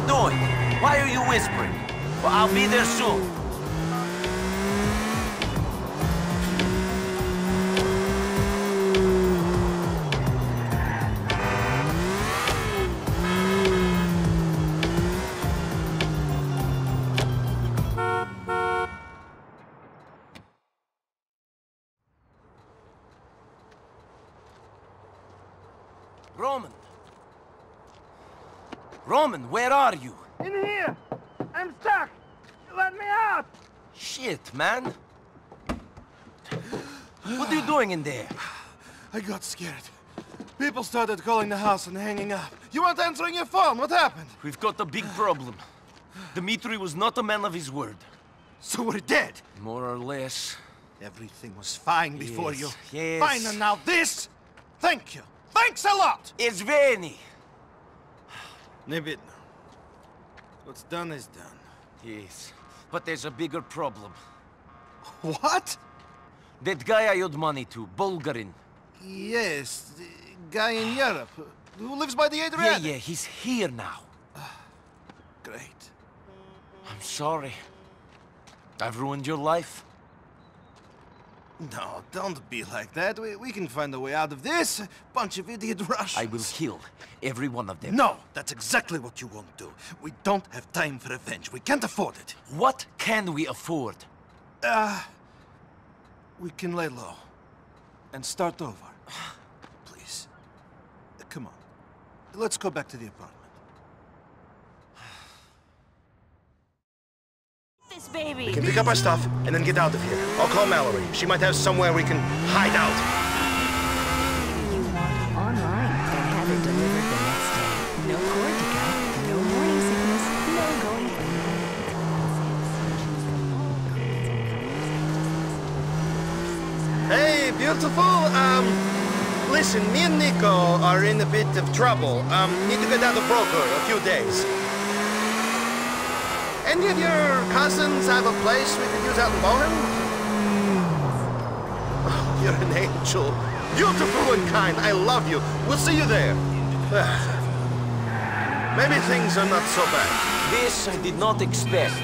You doing? Why are you whispering? Well, I'll be there soon. Roman! Roman, where are you? In here! I'm stuck! Let me out! Shit, man. What are you doing in there? I got scared. People started calling the house and hanging up. You weren't answering your phone. What happened? We've got a big problem. Dmitri was not a man of his word. So we're dead. More or less. Everything was fine before Yes, you. yes. Fine, and now this? Thank you. Thanks a lot! It's Veni! Не видно. What's done is done. Yes, but there's a bigger problem. What? That guy I owed money to, Bulgarin. Yes, the guy in Europe uh, who lives by the Yeah, Adriatic. yeah, he's here now. Great. I'm sorry. I've ruined your life. No, don't be like that. We, we can find a way out of this. Bunch of idiot Russians. I will kill every one of them. No, that's exactly what you won't do. We don't have time for revenge. We can't afford it. What can we afford? Uh, we can lay low and start over. Please. Come on. Let's go back to the apartment. This baby. We can pick up our stuff and then get out of here. I'll call Mallory. She might have somewhere we can hide out. You want online and have it delivered the next day. No cord to cut, no morning sickness, no going Hey, beautiful. Um, listen, me and Nico are in a bit of trouble. Um, need to get out of broker a few days. Any of your cousins have a place we could use out in Bohan? Oh, you're an angel. Beautiful and kind. I love you. We'll see you there. Maybe things are not so bad. This I did not expect.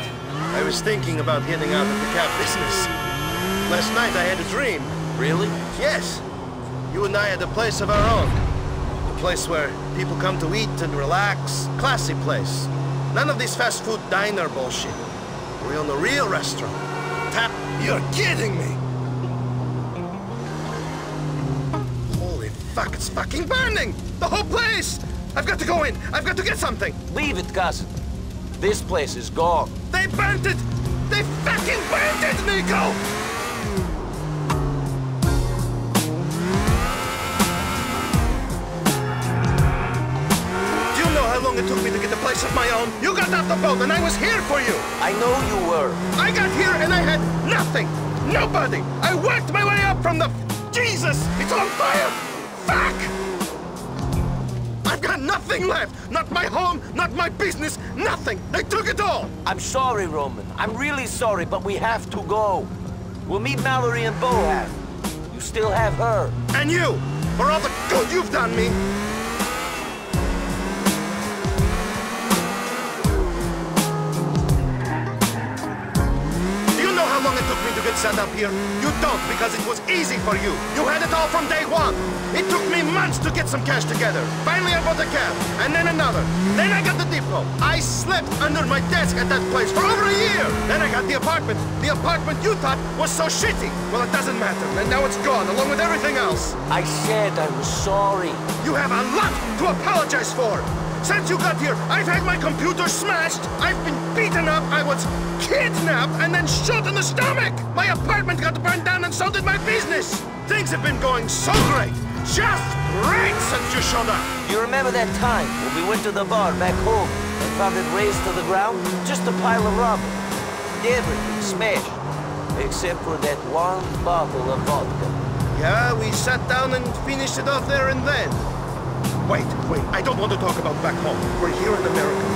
I was thinking about getting out of the cab business. Last night I had a dream. Really? Yes. You and I had a place of our own. A place where people come to eat and relax. Classy place. None of this fast food diner bullshit. We own a real restaurant. Tap. You're kidding me! Holy fuck, it's fucking burning! The whole place! I've got to go in! I've got to get something! Leave it, cousin. This place is gone. They burnt it! They fucking burnt it, Nico! My own? You got off the boat and I was here for you! I know you were. I got here and I had nothing! Nobody! I worked my way up from the... Jesus! It's on fire! Fuck! I've got nothing left! Not my home, not my business, nothing! They took it all! I'm sorry, Roman. I'm really sorry, but we have to go. We'll meet Mallory and Bohan. You still have her. And you! For all the good you've done me! It took me to get set up here? You don't, because it was easy for you. You had it all from day one. It took me months to get some cash together. Finally, I bought a cab, and then another. Then I got the depot. I slept under my desk at that place for over a year. Then I got the apartment. The apartment you thought was so shitty. Well, it doesn't matter. And now it's gone, along with everything else. I said I was sorry. You have a lot to apologize for. Since you got here, I've had my computer smashed, I've been beaten up, I was kidnapped, and then shot in the stomach! My apartment got burned down, and so did my business! Things have been going so great! Just great since you showed up! You remember that time when we went to the bar back home and found it razed to the ground? Just a pile of rubble. Everything smashed. Except for that one bottle of vodka. Yeah, we sat down and finished it off there and then. Wait, wait, I don't want to talk about back home. We're here in America.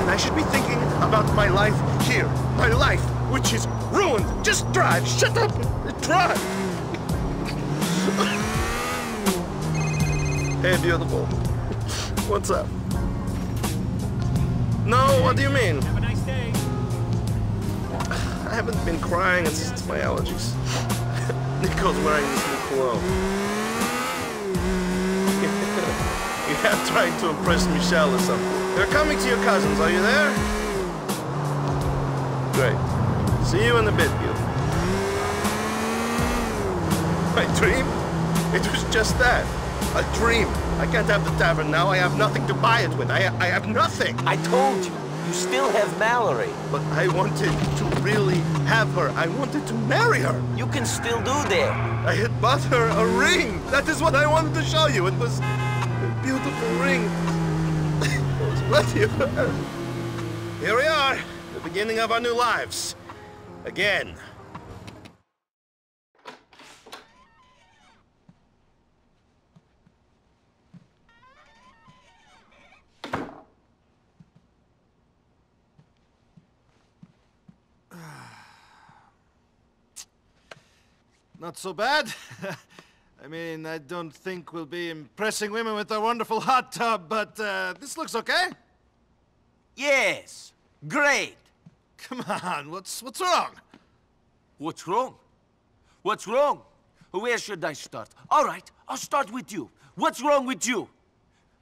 And I should be thinking about my life here. My life, which is ruined. Just drive, shut up, drive. hey, beautiful. What's up? No, what do you mean? Have a nice day. I haven't been crying since my allergies. Nico's wearing this new cologne. You have tried to impress Michelle or something. They're coming to your cousins. Are you there? Great. See you in a bit, beautiful. My dream? It was just that. A dream. I can't have the tavern now. I have nothing to buy it with. I, I have nothing. I told you, you still have Mallory. But I wanted to really have her. I wanted to marry her. You can still do that. I had bought her a ring. That is what I wanted to show you. It was beautiful ring. it was her. Here we are, the beginning of our new lives. Again. Not so bad. I mean, I don't think we'll be impressing women with our wonderful hot tub, but uh, this looks okay. Yes, great. Come on, what's what's wrong? What's wrong? What's wrong? Where should I start? All right, I'll start with you. What's wrong with you?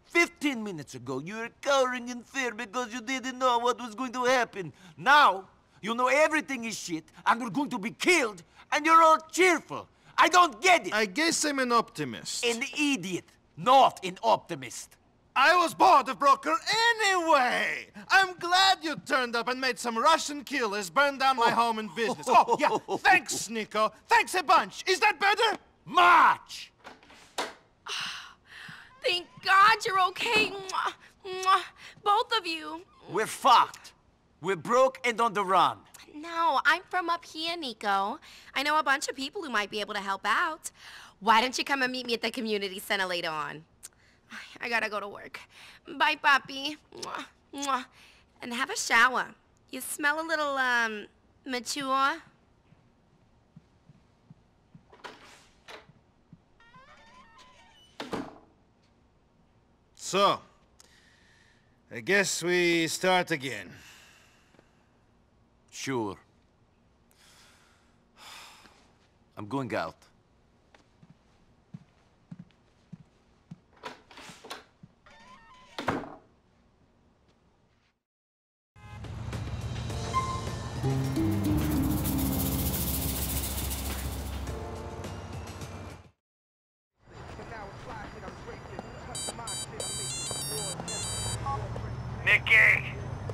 Fifteen minutes ago, you were cowering in fear because you didn't know what was going to happen. Now, you know everything is shit, and we're going to be killed, and you're all cheerful. I don't get it. I guess I'm an optimist. An idiot, not an optimist. I was bored of Broker anyway! I'm glad you turned up and made some Russian killers burn down my oh. home and business. Oh, yeah, thanks, Nico. Thanks a bunch. Is that better? March! Thank God you're okay. Mwah, mwah. Both of you. We're fucked. We're broke and on the run. No, I'm from up here, Nico. I know a bunch of people who might be able to help out. Why don't you come and meet me at the community center later on? I gotta go to work. Bye, Papi. Mwah, mwah. And have a shower. You smell a little, um, mature. So, I guess we start again. Sure. I'm going out. Nicky,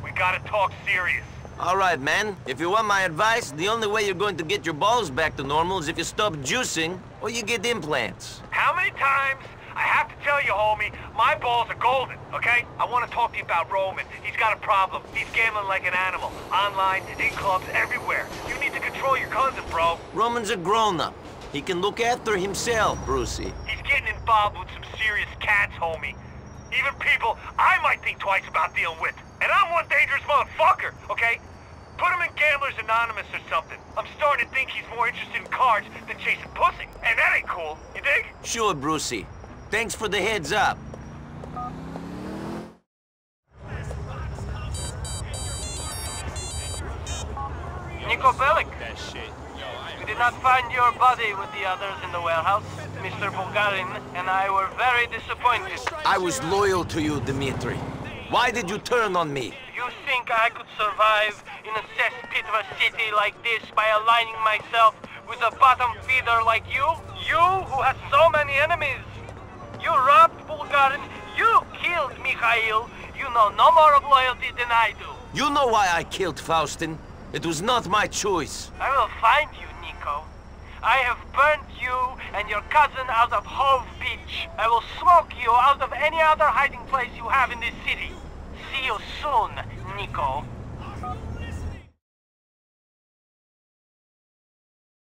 we gotta talk serious. All right, man. If you want my advice, the only way you're going to get your balls back to normal is if you stop juicing or you get implants. How many times I have to tell you, homie, my balls are golden, okay? I want to talk to you about Roman. He's got a problem. He's gambling like an animal. Online, in clubs, everywhere. You need to control your cousin, bro. Roman's a grown-up. He can look after himself, Brucie. He's getting involved with some serious cats, homie. Even people I might think twice about dealing with. And I'm one dangerous motherfucker, okay? Put him in Gamblers Anonymous or something. I'm starting to think he's more interested in cards than chasing pussy. And that ain't cool, you dig? Sure, Brucie. Thanks for the heads up. Nico Bellic. That shit. We did not find your body with the others in the warehouse. Mr. Bulgarin and I were very disappointed. I was loyal to you, Dmitri. Why did you turn on me? You think I could survive in a cesspit of a city like this by aligning myself with a bottom feeder like you? You who has so many enemies. You robbed Bulgarin. You killed Mikhail. You know no more of loyalty than I do. You know why I killed Faustin. It was not my choice. I will find you, Nico. I have burnt you and your cousin out of Hove Beach. I will smoke you out of any other hiding place you have in this city. See you soon, Nico.